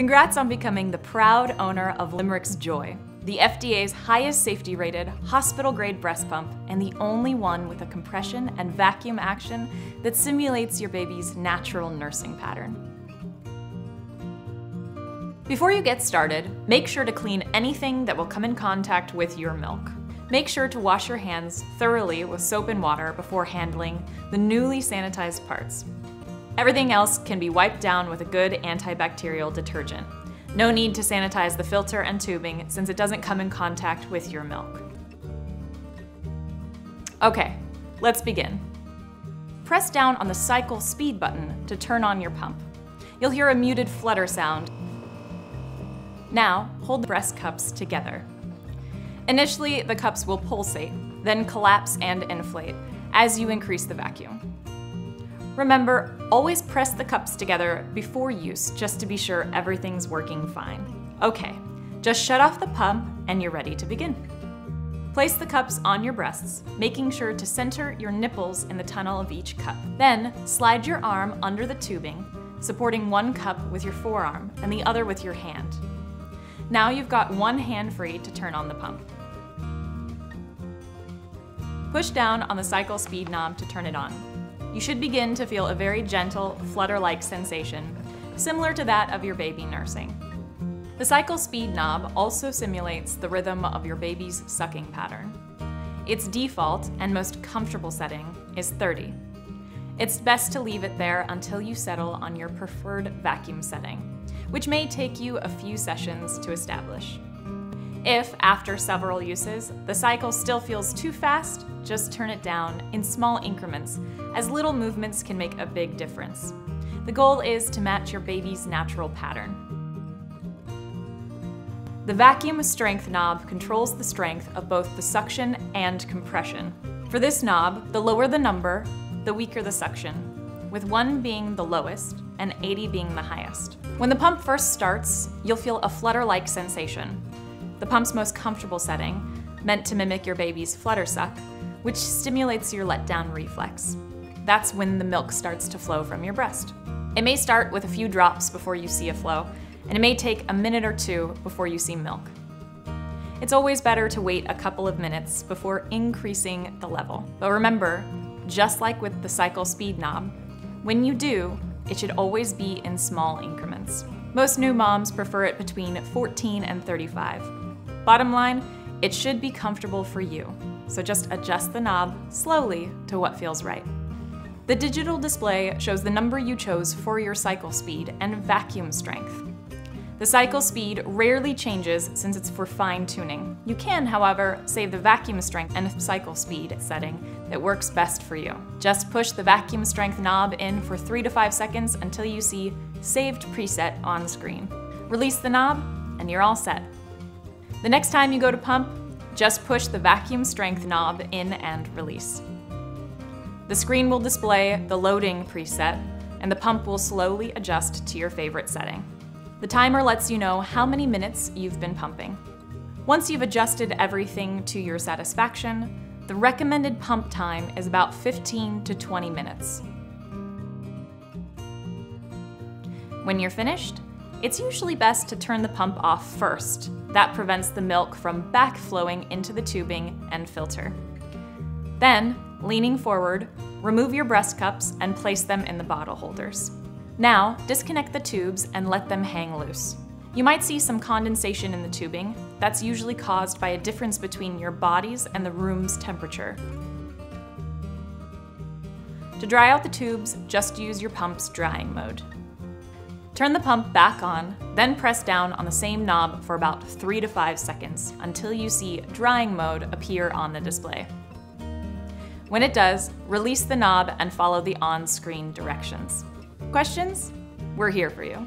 Congrats on becoming the proud owner of Limericks Joy, the FDA's highest safety rated, hospital grade breast pump, and the only one with a compression and vacuum action that simulates your baby's natural nursing pattern. Before you get started, make sure to clean anything that will come in contact with your milk. Make sure to wash your hands thoroughly with soap and water before handling the newly sanitized parts. Everything else can be wiped down with a good antibacterial detergent. No need to sanitize the filter and tubing since it doesn't come in contact with your milk. Okay, let's begin. Press down on the cycle speed button to turn on your pump. You'll hear a muted flutter sound now, hold the breast cups together. Initially, the cups will pulsate, then collapse and inflate as you increase the vacuum. Remember, always press the cups together before use just to be sure everything's working fine. Okay, just shut off the pump and you're ready to begin. Place the cups on your breasts, making sure to center your nipples in the tunnel of each cup. Then, slide your arm under the tubing, supporting one cup with your forearm and the other with your hand. Now you've got one hand free to turn on the pump. Push down on the cycle speed knob to turn it on. You should begin to feel a very gentle, flutter-like sensation, similar to that of your baby nursing. The cycle speed knob also simulates the rhythm of your baby's sucking pattern. Its default and most comfortable setting is 30. It's best to leave it there until you settle on your preferred vacuum setting which may take you a few sessions to establish. If, after several uses, the cycle still feels too fast, just turn it down in small increments, as little movements can make a big difference. The goal is to match your baby's natural pattern. The vacuum strength knob controls the strength of both the suction and compression. For this knob, the lower the number, the weaker the suction, with 1 being the lowest and 80 being the highest. When the pump first starts, you'll feel a flutter-like sensation. The pump's most comfortable setting, meant to mimic your baby's flutter suck, which stimulates your letdown reflex. That's when the milk starts to flow from your breast. It may start with a few drops before you see a flow, and it may take a minute or two before you see milk. It's always better to wait a couple of minutes before increasing the level. But remember, just like with the cycle speed knob, when you do, it should always be in small increments. Most new moms prefer it between 14 and 35. Bottom line, it should be comfortable for you, so just adjust the knob slowly to what feels right. The digital display shows the number you chose for your cycle speed and vacuum strength. The cycle speed rarely changes since it's for fine tuning. You can, however, save the vacuum strength and cycle speed setting that works best for you. Just push the vacuum strength knob in for three to five seconds until you see saved preset on screen. Release the knob and you're all set. The next time you go to pump, just push the vacuum strength knob in and release. The screen will display the loading preset and the pump will slowly adjust to your favorite setting. The timer lets you know how many minutes you've been pumping. Once you've adjusted everything to your satisfaction, the recommended pump time is about 15 to 20 minutes. When you're finished, it's usually best to turn the pump off first. That prevents the milk from backflowing into the tubing and filter. Then, leaning forward, remove your breast cups and place them in the bottle holders. Now, disconnect the tubes and let them hang loose. You might see some condensation in the tubing. That's usually caused by a difference between your body's and the room's temperature. To dry out the tubes, just use your pump's drying mode. Turn the pump back on, then press down on the same knob for about 3 to 5 seconds until you see drying mode appear on the display. When it does, release the knob and follow the on-screen directions. Questions? We're here for you.